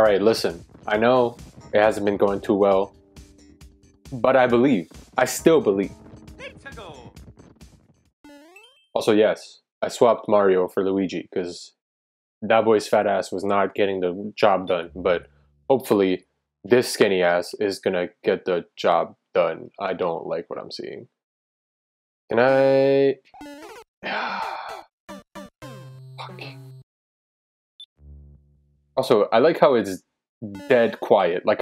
Alright, listen. I know it hasn't been going too well. But I believe. I still believe. Also, yes, I swapped Mario for Luigi because that boy's fat ass was not getting the job done. But hopefully, this skinny ass is gonna get the job done. I don't like what I'm seeing. Can I? Also, I like how it's dead quiet. Like.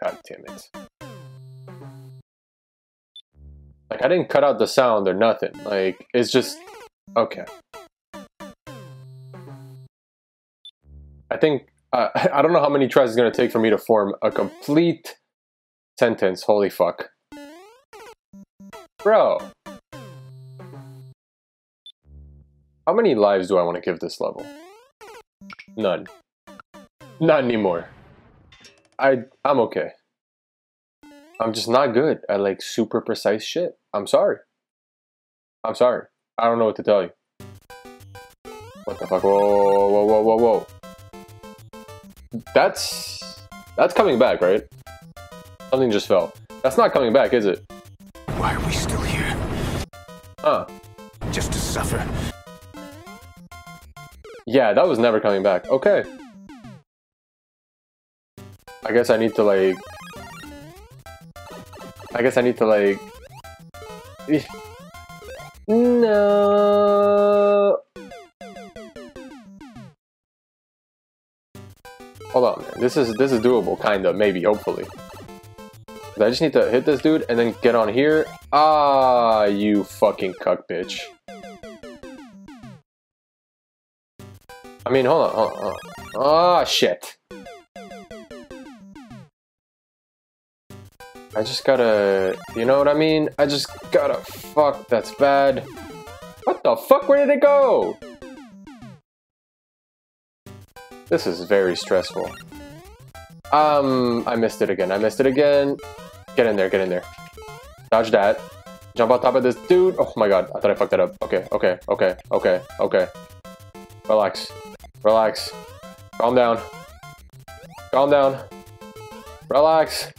God damn it. Like, I didn't cut out the sound or nothing. Like, it's just... Okay. I think... Uh, I don't know how many tries it's gonna take for me to form a complete sentence. Holy fuck. Bro. How many lives do I want to give this level? None. Not anymore. I I'm okay. I'm just not good at like super precise shit. I'm sorry. I'm sorry. I don't know what to tell you. What the fuck? Whoa, whoa, whoa, whoa, whoa. That's that's coming back, right? Something just fell. That's not coming back, is it? Why are we still here? Huh. Just to suffer. Yeah, that was never coming back. Okay. I guess I need to like... I guess I need to like... No. Hold on, man. This is this is doable, kinda, maybe, hopefully. I just need to hit this dude and then get on here. Ah, you fucking cuck bitch. I mean, hold on, hold on. Ah, shit. I just gotta, you know what I mean? I just gotta, fuck, that's bad. What the fuck, where did it go? This is very stressful. Um, I missed it again, I missed it again. Get in there, get in there. Dodge that. Jump on top of this dude. Oh my god, I thought I fucked that up. Okay, okay, okay, okay, okay. Relax. Relax. Calm down. Calm down. Relax.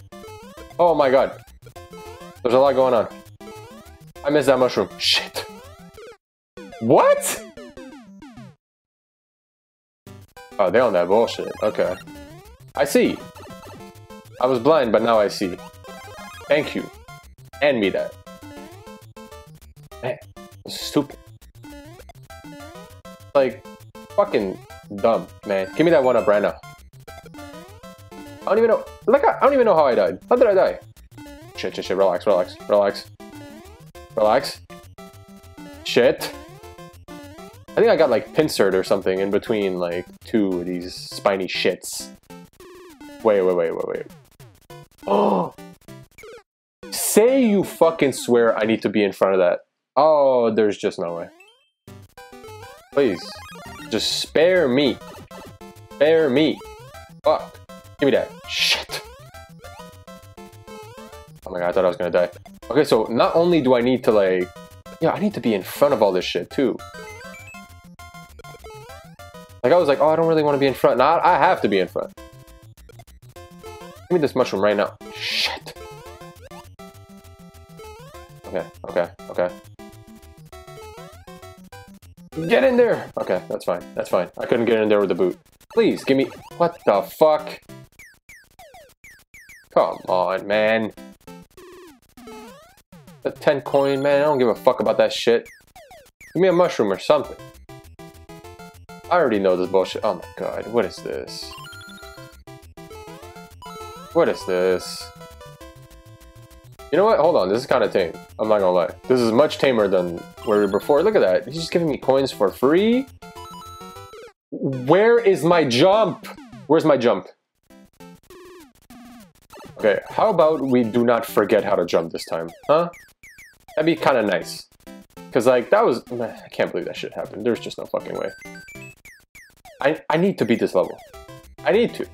Oh my god. There's a lot going on. I missed that mushroom. Shit. What? Oh, they're on that bullshit. Okay. I see. I was blind, but now I see. Thank you. Hand me that. Man, stupid. Like, fucking dumb, man. Give me that one up right now. I don't even know. Like, I don't even know how I died. How did I die? Shit, shit, shit. Relax, relax, relax. Relax. Shit. I think I got like pincered or something in between like two of these spiny shits. Wait, wait, wait, wait, wait. Oh! Say you fucking swear I need to be in front of that. Oh, there's just no way. Please. Just spare me. Spare me. Fuck. Give me that. Shit. Oh my god, I thought I was gonna die. Okay, so not only do I need to like... Yeah, I need to be in front of all this shit too. Like I was like, oh, I don't really want to be in front. Now I have to be in front. Give me this mushroom right now. In there! Okay, that's fine. That's fine. I couldn't get in there with the boot. Please, give me... What the fuck? Come on, man. The 10 coin, man. I don't give a fuck about that shit. Give me a mushroom or something. I already know this bullshit. Oh my god, what is this? What is this? You know what? Hold on, this is kind of tame. I'm not gonna lie. This is much tamer than where we were before. Look at that. He's just giving me coins for free? Where is my jump? Where's my jump? Okay, how about we do not forget how to jump this time? Huh? That'd be kind of nice. Because, like, that was... I can't believe that shit happened. There's just no fucking way. I, I need to beat this level. I need to.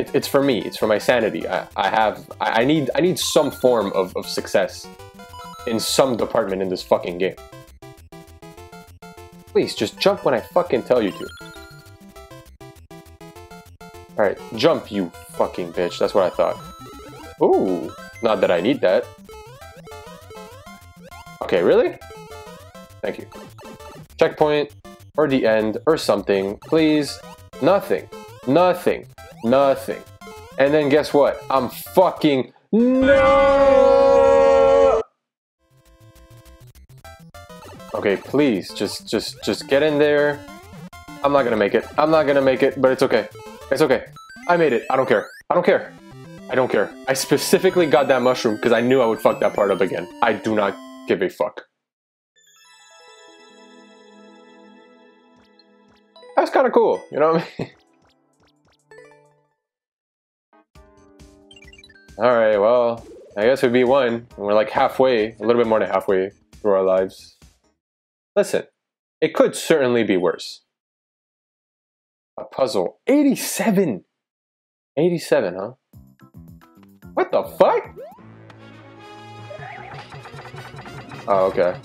It, it's for me. It's for my sanity. I, I have... I, I need I need some form of, of success in some department in this fucking game. Please, just jump when I fucking tell you to. Alright, jump, you fucking bitch. That's what I thought. Ooh, not that I need that. Okay, really? Thank you. Checkpoint, or the end, or something. Please. Nothing. Nothing. Nothing. And then guess what? I'm fucking... No! Okay, please, just, just, just get in there. I'm not gonna make it. I'm not gonna make it, but it's okay. It's okay. I made it. I don't care. I don't care. I don't care. I specifically got that mushroom because I knew I would fuck that part up again. I do not give a fuck. That's kind of cool, you know what I mean? Alright, well, I guess we beat one, and we're like halfway, a little bit more than halfway through our lives. Listen, it could certainly be worse. A puzzle. 87! 87, huh? What the fuck? Oh, okay.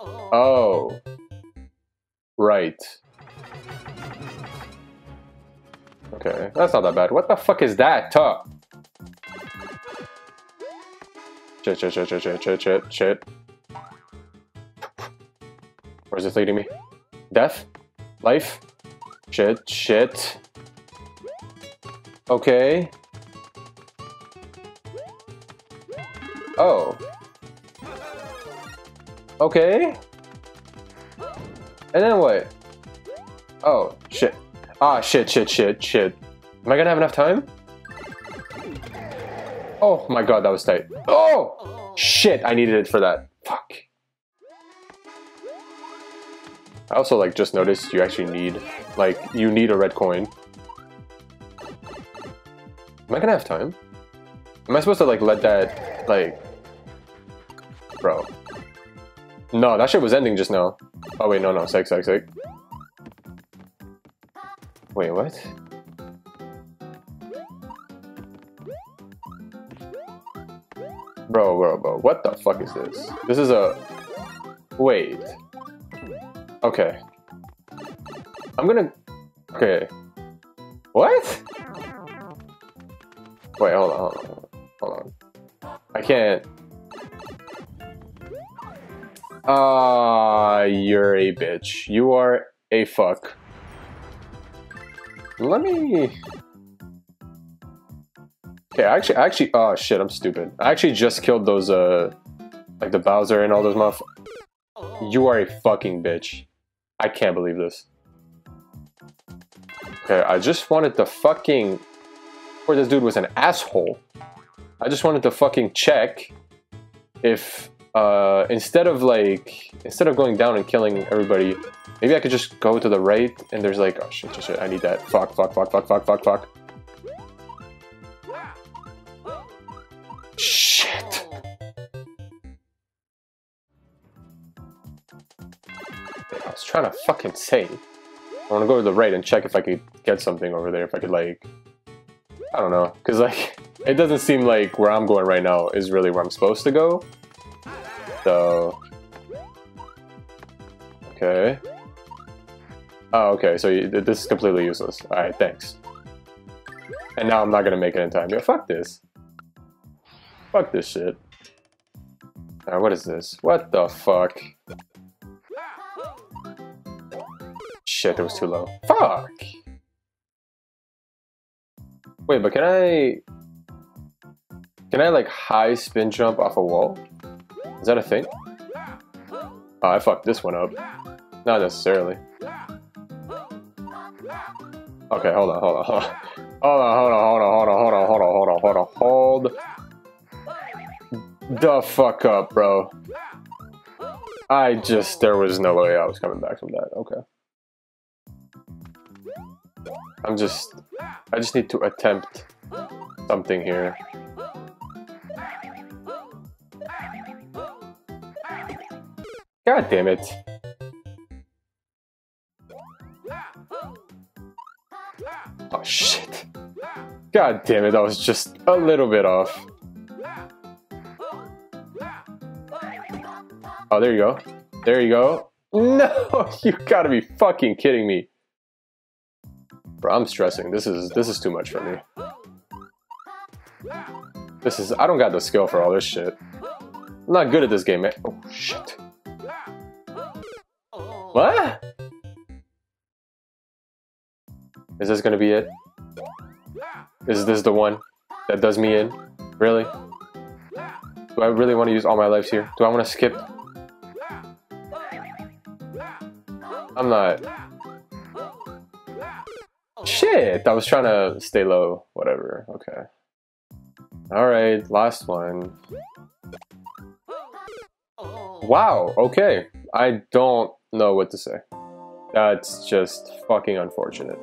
Oh. Right. Okay, that's not that bad. What the fuck is that? Tuh. Shit, shit, shit, shit, shit, shit, shit, shit. Where's this leading me? Death? Life? Shit, shit. Okay. Oh. Okay. And then what? Oh, shit. Ah, shit, shit, shit, shit. Am I gonna have enough time? Oh my god, that was tight. Oh! Shit, I needed it for that. Fuck. I also like just noticed you actually need, like, you need a red coin. Am I gonna have time? Am I supposed to like let that, like, bro? No, that shit was ending just now. Oh wait, no, no, sec, sec, sec. Wait, what? Bro, bro, bro, what the fuck is this? This is a... Wait. Okay. I'm gonna... Okay. What? Wait, hold on, hold on, hold on. I can't... Ah, uh, you're a bitch. You are a fuck. Let me... Okay, actually, actually, oh shit, I'm stupid. I actually just killed those, uh, like the Bowser and all those muff. You are a fucking bitch. I can't believe this. Okay, I just wanted to fucking... Or this dude was an asshole. I just wanted to fucking check if, uh, instead of like, instead of going down and killing everybody, maybe I could just go to the right and there's like, oh shit, shit, shit, I need that. Fuck, fuck, fuck, fuck, fuck, fuck, fuck. I was trying to fucking say. I want to go to the right and check if I could get something over there. If I could like, I don't know, because like it doesn't seem like where I'm going right now is really where I'm supposed to go. So, okay. Oh, okay. So this is completely useless. All right, thanks. And now I'm not gonna make it in time. Yeah, fuck this. Fuck this shit. Alright, what is this? What the fuck? Shit, it was too low. Fuck! Wait, but can I... Can I, like, high spin jump off a wall? Is that a thing? Oh, I fucked this one up. Not necessarily. Okay, hold on, hold on, hold on. Hold on, hold on, hold on, hold on, hold on, hold on, hold on, hold The fuck up, bro. I just, there was no way I was coming back from that. Okay. I'm just, I just need to attempt something here. God damn it. Oh shit. God damn it, I was just a little bit off. Oh, there you go. There you go. No, you gotta be fucking kidding me. Bro, I'm stressing. This is this is too much for me. This is I don't got the skill for all this shit. I'm not good at this game, man. Oh shit. What? Is this gonna be it? Is this the one that does me in? Really? Do I really want to use all my lives here? Do I want to skip? I'm not. Oh, Shit! I was trying to stay low. Whatever. Okay. Alright, last one. Oh. Wow, okay. I don't know what to say. That's just fucking unfortunate.